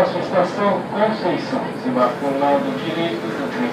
Associação Assustação Conceição, desembarcou no lado direito do trem.